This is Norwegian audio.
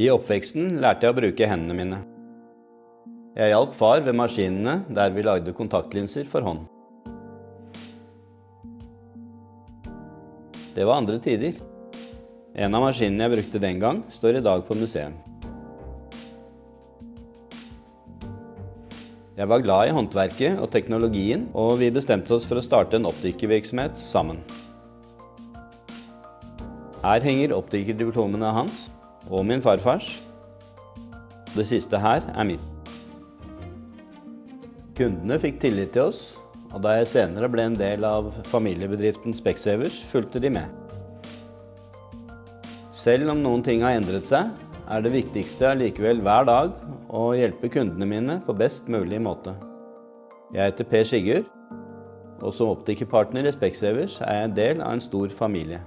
I oppveksten lærte jeg å bruke hendene mine. Jeg hjalp far ved maskinene der vi lagde kontaktlinser for hånd. Det var andre tider. En av maskinene jeg brukte den gang, står i dag på museum. Jeg var glad i håndverket og teknologien, og vi bestemte oss for å starte en optikervirksomhet sammen. Her henger optikerdiplomene hans og min farfars. Det siste her er mitt. Kundene fikk tillit til oss, og da jeg senere ble en del av familiebedriften Specsavers, fulgte de med. Selv om noen ting har endret seg, er det viktigste allikevel hver dag å hjelpe kundene mine på best mulig måte. Jeg heter Per Sigurd, og som optikerpartner i Specsavers er jeg en del av en stor familie.